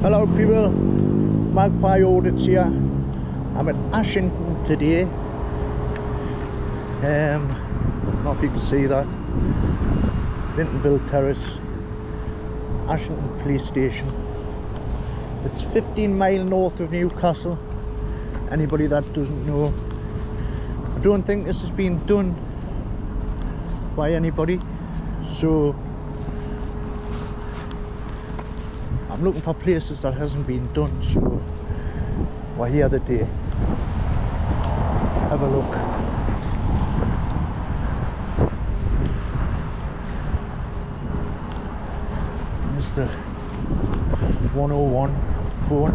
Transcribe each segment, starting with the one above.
Hello people, Magpie Audits here. I'm at Ashington today. Um, know if you can see that. Lintonville Terrace, Ashington Police Station. It's 15 mile north of Newcastle. Anybody that doesn't know. I don't think this has been done by anybody. So I'm looking for places that hasn't been done. So we're here today. Have a look. The 101 phone.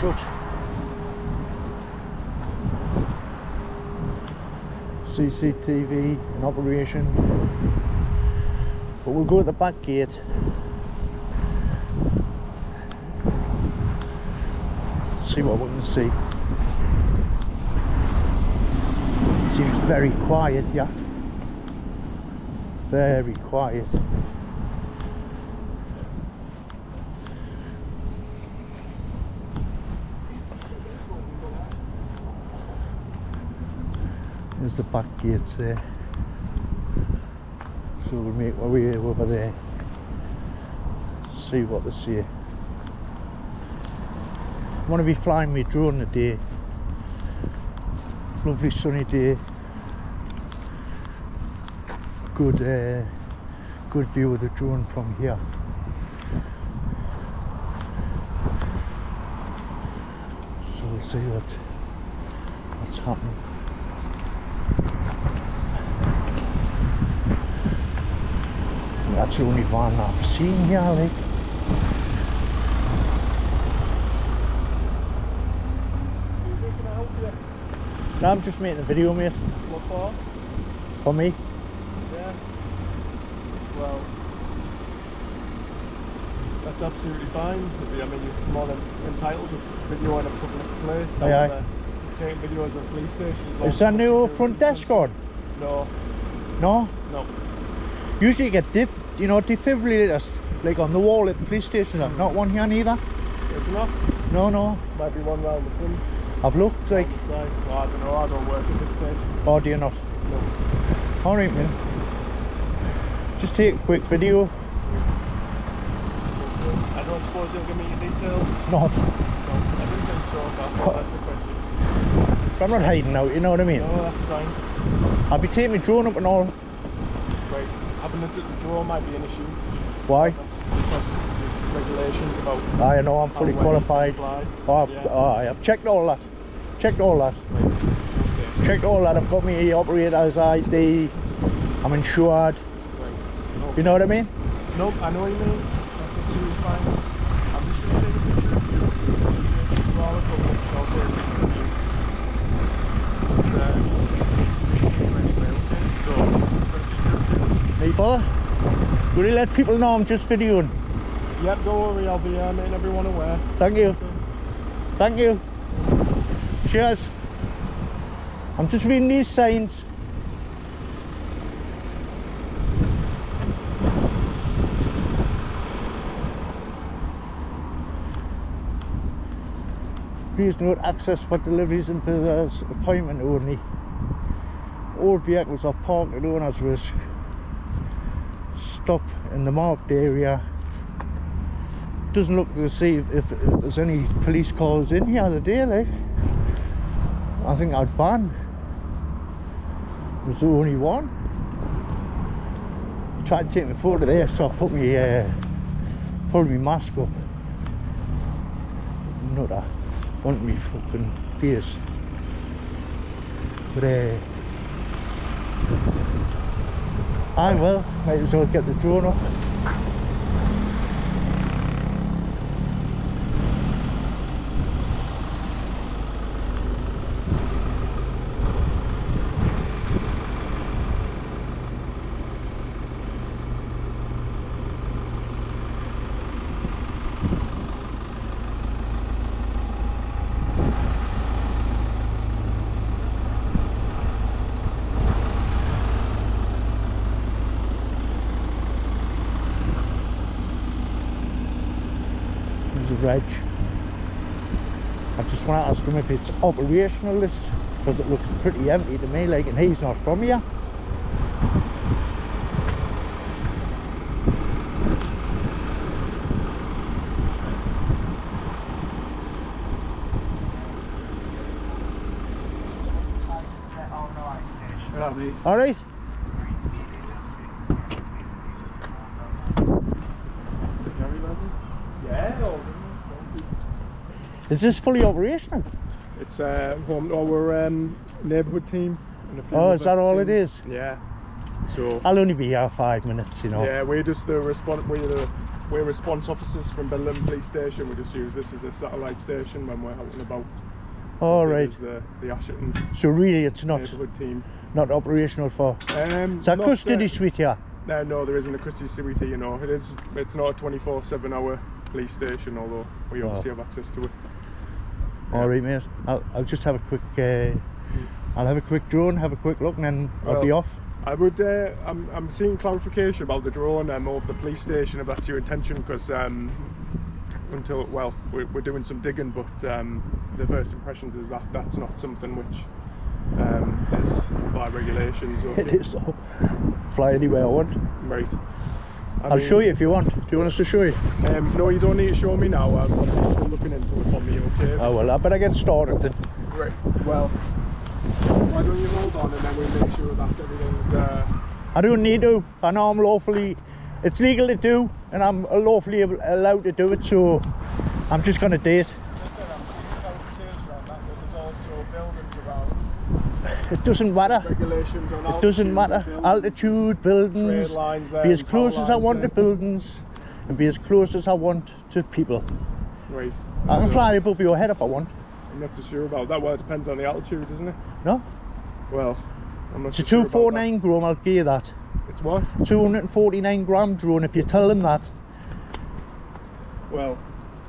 Shut. CCTV in operation. But we'll go at the back gate. See what we can see. Seems very quiet yeah Very quiet. The back gates there. So we'll make our way over there. See what they say. I want to be flying my drone today. Lovely sunny day. Good uh, good view of the drone from here. So we'll see what what's happening. That's the only van I've seen here, like. No, I'm just making a video, mate. What for? For me. Yeah. Well, that's absolutely fine. I mean, you're more than entitled to video in a public place. Aye, aye. However, uh, Taking videos of police stations. Is that new front desk on? No, No? no. Usually you get diff, you know, defibrillators like on the wall at the police station. Not one here neither. It's not. No, no. Might be one round the front. I've looked like, on the side. Well, I don't know. I don't work at this stage. oh, do you not? No. All right, man. Just take a quick video. I don't suppose you'll give me your details. Not. No, I didn't think so. But that's the question. I'm not hiding out. You know what I mean? No, that's fine. I'll be taking my drone up and all. Right. Having a draw might be an issue. Why? Because there's regulations about I know I'm fully how well you can qualified. Oh, I've, Yeah. oh, I've checked all that. Checked all that. Right. Okay. Checked all that. I've got my operator's ID. I'm insured. Right. You know what I mean? Nope, I know what you mean. That's absolutely fine. I'm just going to take a picture of you. It's all a public, so I'll uh, take a picture you. Okay, so, bother? Will you let people know I'm just videoing? yep, don't worry, I'll be uh, making everyone aware. Thank you. Thank you. Cheers. I'm just reading these signs. Please note access for deliveries and visitors appointment only. All vehicles are parked at owner's risk. Stop in the marked area. Doesn't look to see if, if there's any police cars in here today like. I think I'd ban. There's only one. Tried to take my photo there so I put me uh, put my mask up. Not that want me fucking face. But uh I will might as well get the drone up gives. I just want to ask him if it's operational this because it looks pretty empty to me like and he's not from here. Alright? Yeah, Is this fully operational? it's uh, home to our um, neighbourhood team. and a few Oh, is that all it teams. is? Yeah. So I'll only be here five minutes, you know. yeah, we're just the response. We're the we're response officers from Bedlington Police Station. We just use this as a satellite station when we're out and about. All It right. the the Ashington So really it's not neighbourhood team. not operational for Um, is that custody uh, suite here? No, no, there isn't a custody suite here. You know, it is. It's not a 24/7 hour police station, although we Oh. obviously have access to it. All right, mate. I'll, I'll just have a quick. Uh, I'll have a quick drone, have a quick look, and then I'll be off. I would. Uh, I'm, I'm seeking clarification about the drone um, of the police station if that's your intention, because um, until well, we're, we're doing some digging, but um, the first impressions is that that's not something which um, is by regulations. It Okay. is. So fly anywhere I want. Right. I I'll mean, show you if you want. Do you want us to show you? Um, no, you don't need to show me now. I'm looking into it for me. Okay. Oh well, I better get started then. Right. Well, why don't you hold on and then we'll make sure that everything's. Uh, I don't need to. I know I'm lawfully. It's legal to do, and I'm lawfully allowed to do it. So I'm just gonna do it. It doesn't matter. It doesn't matter. buildings, Altitude, buildings. There Be as close as I want to buildings, and be as close as I want to people. Right. I can fly above your head if I want. I'm not so sure about that. Well, it depends on the altitude, doesn't it? No, Well, I'm not it's a so sure about 249 gram. I'll give you that. It's what? 249 gram drone. If you tell them that, Well,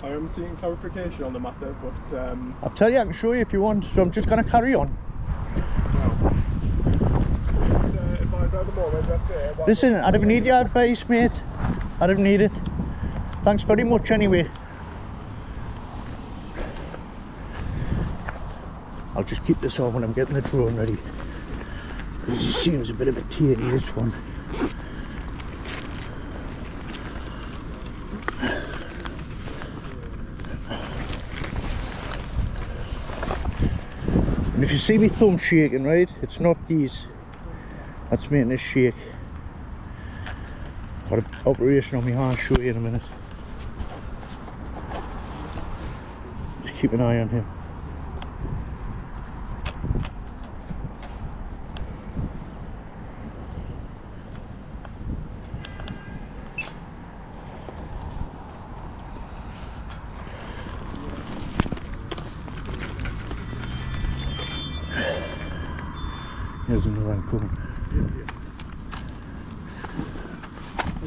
I am seeking clarification on the matter, but um, I'll tell you. I can show you if you want. So I'm just gonna carry on. well, uh, advise at the moment. That's it. What- Listen, I don't need your advice, mate. I don't need it. Thanks very much anyway. I'll just keep this on when I'm getting the drone ready. He seems a bit of a tear, this one. And if you see me thumb shaking, right, it's not these. That's making it shake. Got an operation on my hand, show you in a minute. Just keep an eye on him. There's another one coming. Hey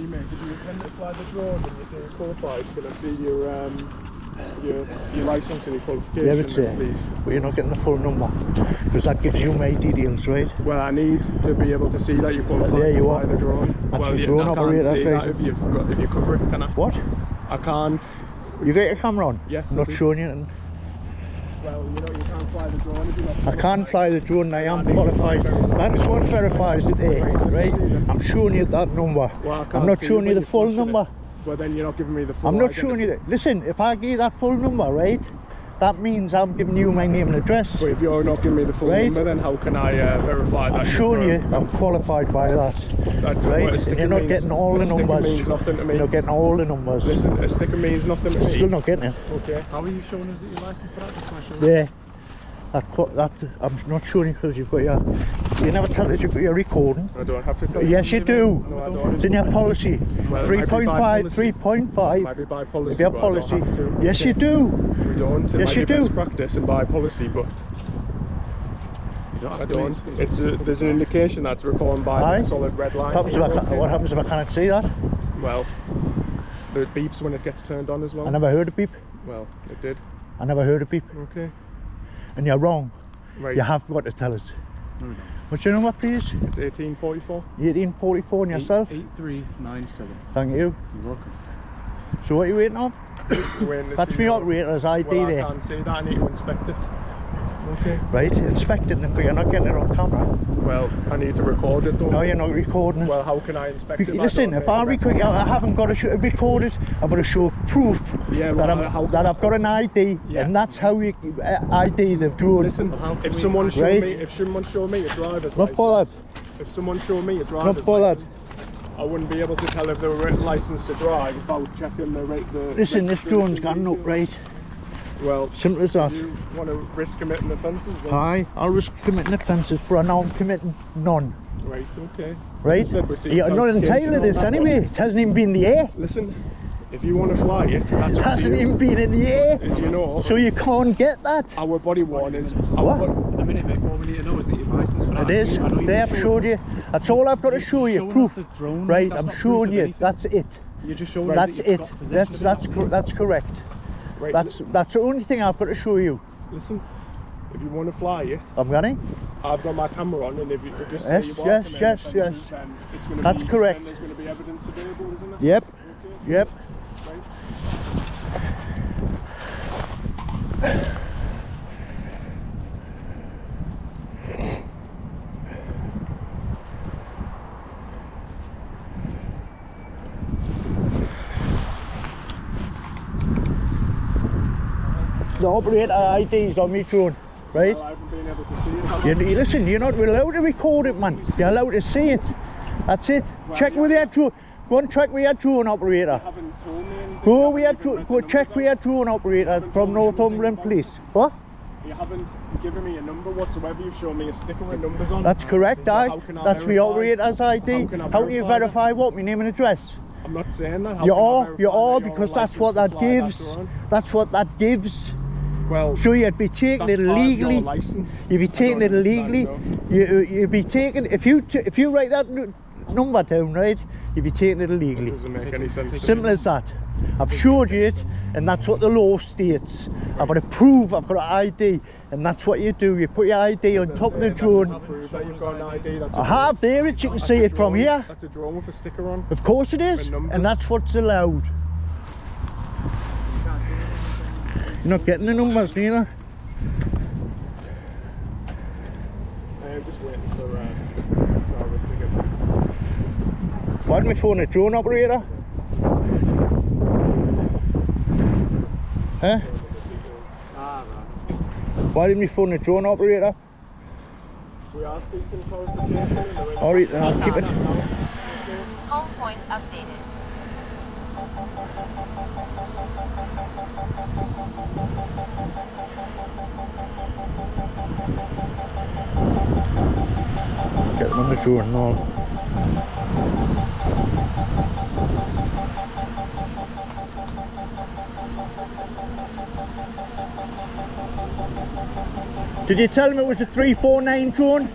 mate, did you intend to fly the drone when you're saying qualified? Can I see your um, your your license and your qualification, Yeah, it's then, uh, please? but you're not getting the full number because that gives you my details, right? Well, I need to be able to see that you're qualified there you are. the drone. That's well, yeah, drone I can't see that if you've got if you cover it, can I? What? I can't. You got your camera on? Yes, I'm not showing you. And Well, you know you can't fly the drone if you're not. I can't fly the drone. I am I need to qualified. That's what verifies it there, right? I'm showing you that number. Well, I'm can't showing you the full it. number. Well, then you're not giving me the full. I'm not showing you that. Listen, if I give that full number, right, that means I'm giving you my name and address. But if you're not giving me the full Right. number, then how can I uh, verify that? I'm you've showing you I'm qualified by that, That, right? what a And sticker you're not means- getting all the numbers. means nothing to me. You're not getting all the numbers. Listen, a sticker means nothing to me. Still not getting it. Okay. How are you showing us that your license for that? Just wanna show you. Yeah. That, that I'm not sure because you've got your. You never tell us you've got your recording. I don't have to tell Yes, you do. No, I don't. It's in your policy. Well, it might be by 3.5, policy. 3.5. Might be by policy. If your but I don't policy. have to. Yes, you do. We don't. It Yes, might you be best do. practice and by policy, but You don't I don't. speak. It's a, there's an indication that's recording by Aye. the solid red line. What happens, if I, ca- Okay. what happens if I can't see that? Well, the beeps when it gets turned on as well. I never heard a beep. Well, it did. I never heard a beep. Okay. And you're wrong. Right. You have got to tell us. What's your number, please? It's 1844. 1844 and yourself. 8397. Thank you. You're welcome. So what are you waiting on? That's me operator's ID well, there. I can't see that. I need to inspect it. Okay. Right, inspecting them, but you're not getting it on camera. Well, I need to record it though. No, you're not recording it. Well, how can I inspect Bec- it? Listen, if I record, I haven't got to show, record it. I've got to show proof Yeah, that, well, I'm, how can that I- I've got an ID, Yeah. and that's how you uh, ID the drone. Listen, if someone showed Right. me, if someone showed me a driver's not license, bothered. if someone showed me a driver's bothered. license, I wouldn't be able to tell if they were licensed to drive without checking the rate. The Listen, this drone's registration got an upright. Details. Well, Simple as that. you want to risk committing offences? Then? Aye, I'll risk committing offences, but now I'm committing none. Right, okay. Right? said we're You're not entitled to this on that anyway. It hasn't even been in the air. Listen, if you want to fly it, that's It hasn't you. even been in the air. As you know, So you can't get that. our body worn is. What? Our The minute, mate, what we need to know is that your license for that. It is. I know you They have showed showed you. That's all I've got to show you. Proof. the drone, Right, I'm not showing of you. anything. That's it. You're just showing That's that you've it. got That's of that's cor- that's correct. Right, That's that's the only thing I've got to show you. listen. If you want to fly it, I'm gonna. I've got my camera on, and if you just Yes, you yes, yes, yes. then it's going to That's be, correct. There's going to be evidence available, isn't it? Yep. Okay. Yep. Right. The operator uh, ID's on me drone, right? Well, I haven't been able to see it. You, you listen, you're not allowed to record it, man. You're allowed to see it. That's it. Check with your drone. Go and check with your drone operator. haven't told me anything. Go You with your haven't dro- go check with your drone operator from told me anything Northumberland Police. What? You haven't given me a number whatsoever. You've shown me a sticker with numbers on. That's correct, Well, aye. I That's my operator's ID. How can I How do you verify that? what? My name and address? I'm not saying that. How you are, you are, because that's what that gives. drone? That's what that gives. Well, So you'd be taking it part of your illegally. You'd be taking it illegally. You uh, you'd be taking if you if you write that number down right, you'd be taking it It illegally. doesn't make any sense. Simple as that. I've showed you it, and that's what the law states. I've got to prove I've got an ID, and that's what you do. You put your ID on top of the drone. doesn't prove that you've got an ID. That's a I have there it. You can see it from here. That's a drone with a sticker on. Of course it is, and that's what's allowed. You're not getting the numbers, neither. I'm just waiting for uh, Sarah to get Why did my phone a drone operator? Huh? Ah. Why did my phone a drone operator? We are seeking clarification. There is- Alright, then I'll keep it. Home point updated. Get them on the drone now. Did you tell him it was a 349 drone?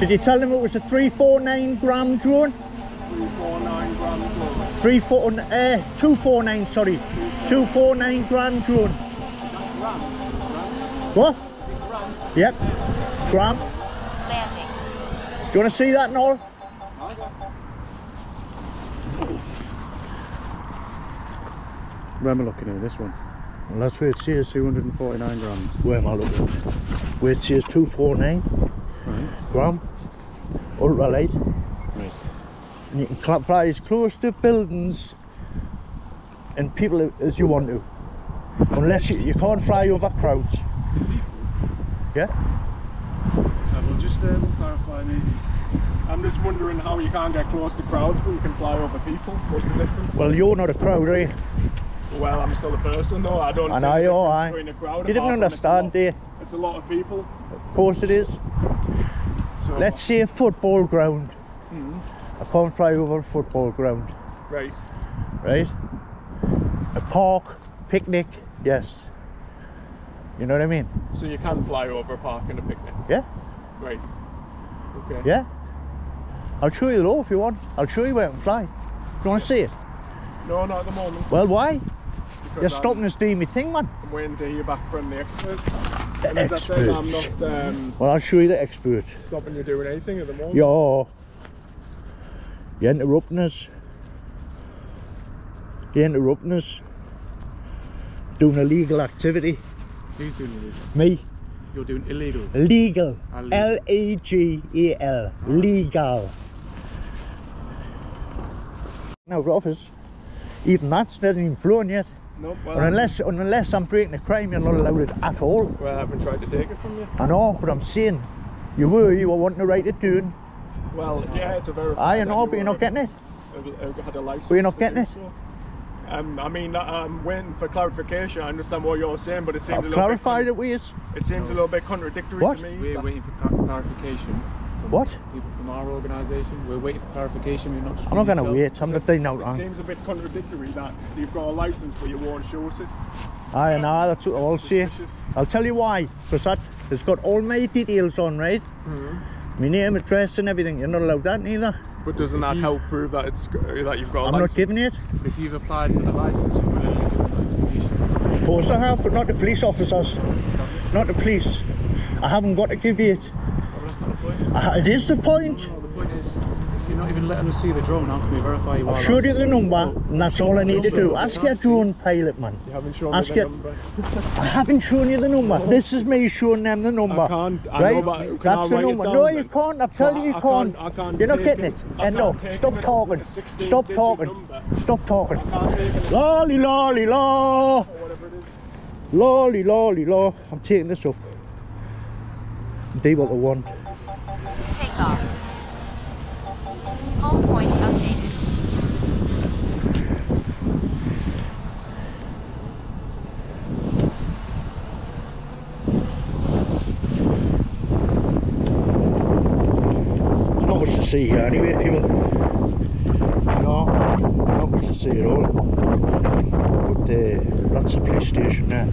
Did you tell him it was a 349 gram drone? 349 grams close. 349, uh, 249, sorry. 249 gram drone. What? Yep. Gram. You want to see that, Noel? Where am I looking at? This one. Well, that's where it says. 249 grams. Where am I looking? Where it says 249 Right. gram. Ultralight. Right. And you can fly as close to buildings and people as you want to. Unless you, you can't fly over crowds. Yeah? I will just um, clarify maybe. I'm just wondering how you can't get close to crowds, but you can fly over people. What's the difference? Well, you're not a crowd, are you? Well, I'm still a person, though. I don't I see know the you difference are. between a crowd. You didn't apart from it's a understand, lot- do you? It's a lot of people. Of course it is. So Let's say a football ground. Mhm. I can't fly over a football ground, Right. right? A park, picnic, yes. You know what I mean? So you can fly over a park and a picnic. Yeah? Right. Okay. Yeah? I'll show you the law if you want. I'll show you where I can fly. Do you want to see it? No, not at the moment. Well, why? because You're stopping us doing my thing, man. I'm, waiting to hear back from the experts. The And as I said, I'm experts. not um, Well, I'll show you the expert. stopping you doing anything at the moment. You're, you're interrupting us. You're interrupting us. doing illegal activity. Who's doing illegal? Me, You're doing illegal. legal. Ah, illegal. L E G E L. Ah. Legal. Now, office, even that's not even flown yet. No, well, unless, unless I'm breaking a crime, you're not allowed it at all. well, I haven't tried to take it from you. I know, but I'm saying, you were, you were wanting to write it down. Well, yeah, to verify. I know, but you're not getting it. had a license. But you're not getting do it? so. Um, I mean, I'm waiting for clarification. I understand what you're saying, but it seems I've a little clarified bit it with. It seems a little bit contradictory What? to me. We're waiting for clar- clarification. What? People from our organisation. We're waiting for clarification. We're not I'm not going to wait. I'm not doing no It wrong. seems a bit contradictory that you've got a license but you won't show us it. Aye, no, that's what I'll say. I'll tell you why. Because that it's got all my details on, right? Mm-hmm. My name, address, and everything. You're not allowed that neither. But doesn't that help prove that it's that you've got a I'm license? not giving it. If you've applied for the license, you've got illegal information. Of course I have, but not the police officers. Not the police. I haven't got to give you it. Well, that's not the point. I, it is the point. No, the point is, if you're not even letting us see the drone, how can we verify you are I've showed you the licensed? number, and that's all I need to do. Ask your drone pilot, man. You haven't shown Ask me the number. I haven't shown you the number. This is me showing them the number. I can't. I right? know, can That's I the number. down no, then? you can't. I'm telling you, you can't. can't- I can't You're not getting it. it. And no, stop talking. It's a 16 Stop talking. number. Stop talking. I can't take it. Lolly, lolly, law. Or whatever it is. Lolly, lolly, law. I'm taking this up. Do what they want. Takeoff. Home point updated. There's not much to see here anyway, people. No, not much to see at all. But uh, that's the police station there.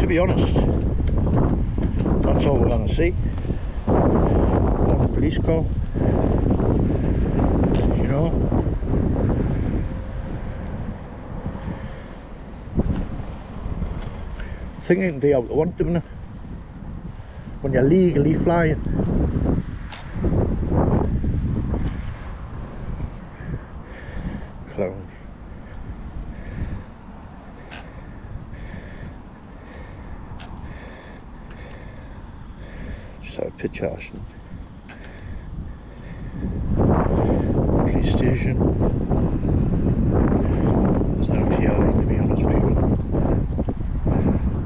To be honest, that's all we're going to see. On the police car. You know? Thing you can do out the want doing it when you're legally flying. Clowns. Just have a picture of Ashington. Police station. There's no TLA to be honest people.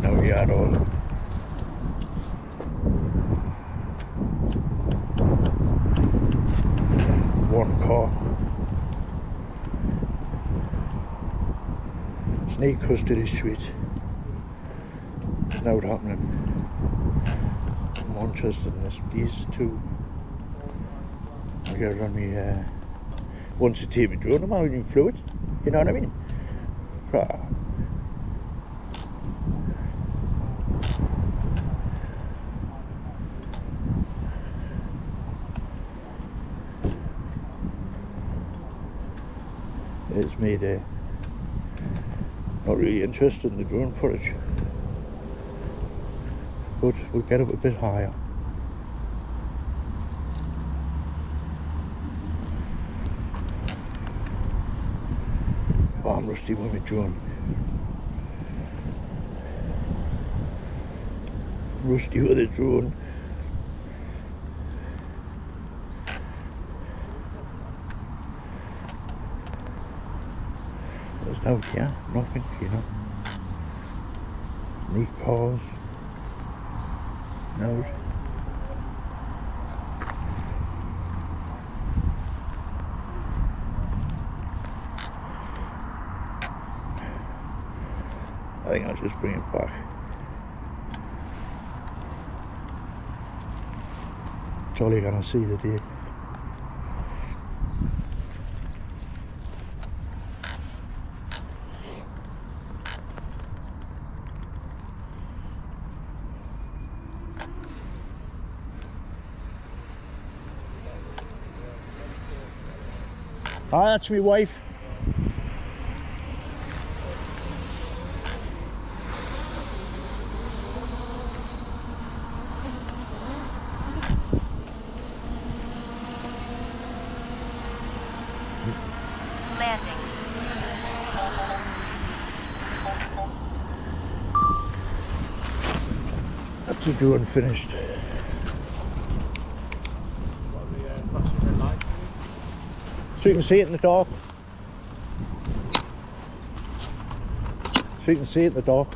No, yeah, at all. One car. Snake custody suite. There's now it happening. I'm more interested in this. These two. I get on me. Uh, once you take me drone, I'm out in fluid. You know what I mean? Right. Me there. Not really interested in the drone footage. But we'll get up a bit higher. Oh, I'm rusty with my drone. Rusty with the drone. No, yeah, nothing, you know. Neat cars. No. I think I'll just bring it back. That's all you're gonna see the day. Ah, that's me, wife. Landing. That's a drone finished. So you can see it in the dark. So you can see it in the dark.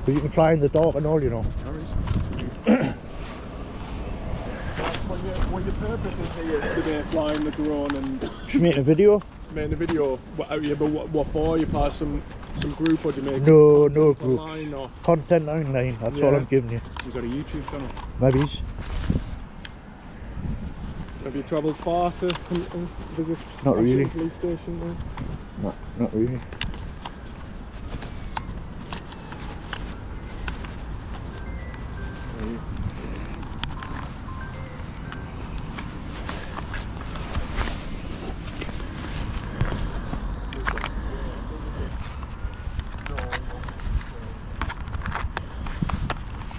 Because you can fly in the dark and all, you know. What your, purpose is here today, flying the drone and Just making a video. making a video. What, uh, yeah, but what, what for? You pass some some group or do you make No, no online Content online, that's all I'm giving you. You got a YouTube channel? Maybe. Have you travelled far to come and visit? Not Ashington really. Police station. Then? Not, not really.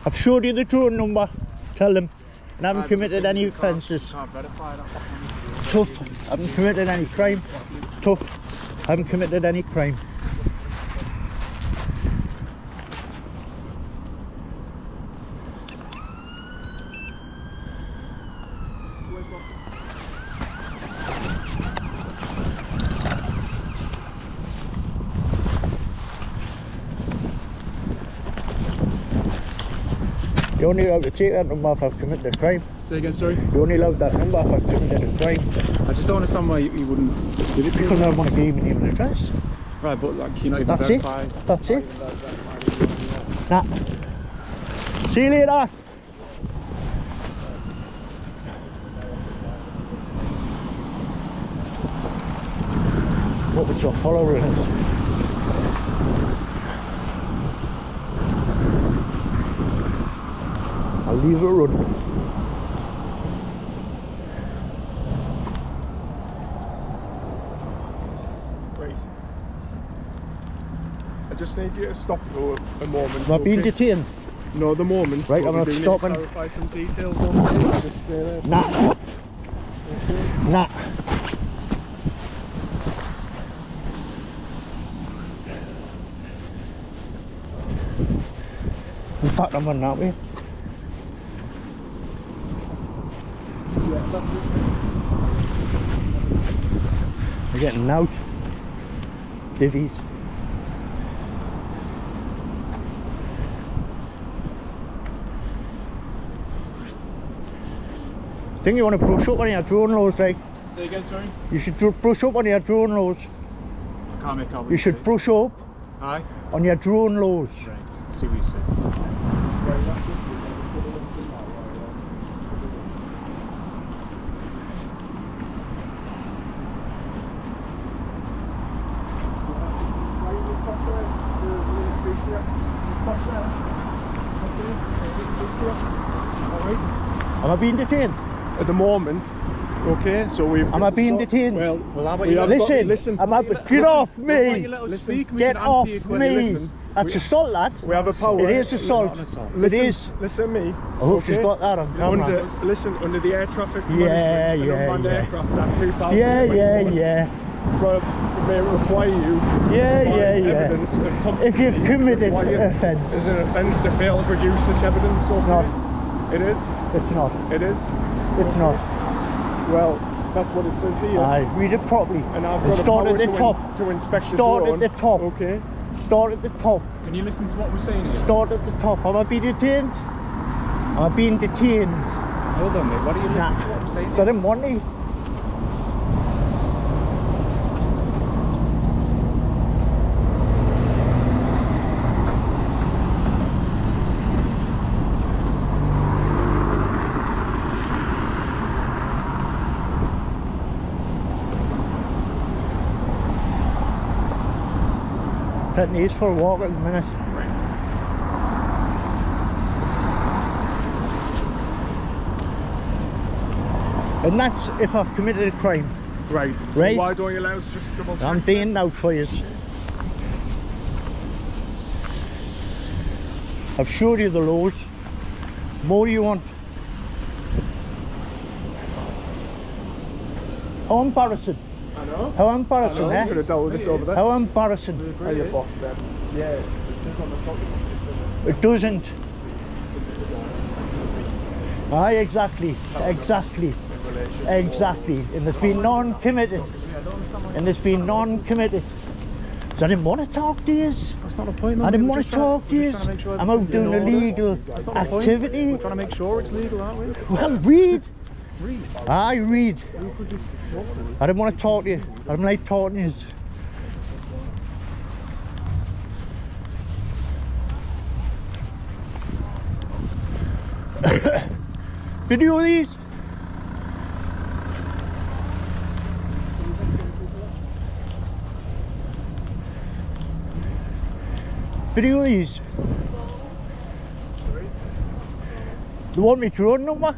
I've showed you the drone number. Tell them. And I haven't committed any offences. Tough. Haven't committed any crime. Tough. I Haven't committed any crime. Only allowed to take that number if I've committed a crime. Say again, sorry. You only allowed that number if I've committed a crime. I just don't understand why you, you wouldn't give it to Because. I want to give me name and address. Right, but like, you know, you That's it. That's it. Nah. See you later. What would your follower is? Leave it run. Wait. I just need you to stop for a moment. Am I being okay? detained? No, the moment. Right, I'm not do need to stopping. Clarify some details. Okay, stay there. Nah. Nah. In fact, I'm on that way. We're getting out. Divvies. think you want to brush up on your drone laws, like. Say again, sorry. You should brush up on your drone laws. Can't make out. You should say. brush up Aye. on your drone laws. Right. See what you say. I being detained? At the moment, okay, so we've. Am I being so- detained? Well, Well, we you have got- Listen, listen. am I, Listen, get off me! you let us Listen, Get off me! Listen, That's we- assault, lad. We have a power. It is assault. not assault. Listen, is. Listen to me. I hope she's okay? got that on camera. Under, listen, under the air traffic Yeah, management, yeah, an yeah. aircraft Act 2000. Yeah, yeah, yeah. Got, may require you. Yeah, yeah, yeah. Evidence of competency. If you've committed Required offence. Is an offence to fail to produce such evidence. Okay? not. It is. It's not. It is. It's not. Well, that's what it says here. I read it properly. and I've got start at the to, in- top. to inspect the Start at the top. Okay. Start at the top. Can you listen to what we're saying here? Start at the top. Am I being detained? Am I being detained? Hold on, mate. What are you listening Nah. to what I'm saying? I didn't want to. Taking these for a walk at the minute. And that's if I've committed a crime. Right. Right. Why don't you allow us just to double check? I'm being out for you. I've showed you the laws. More you want. How embarrassing. I know. How I embarrassing, eh? Could have dealt with this over there. How embarrassing. Are you box then? Yeah. It says on the top. It doesn't. It Aye, exactly, exactly, in relation to exactly. And there's been non-committed, and there's been non-committed. So I didn't want to talk to you. That's not the point. though. I didn't We're want to talk to you. just trying to make sure I'm out doing order. illegal That's not the point. activity. We're trying to make sure it's legal, aren't we? Well, read. Ah, read. I read. I didn't want to talk to you. I don't like talking to you. Video these? Video these? They want me to run number?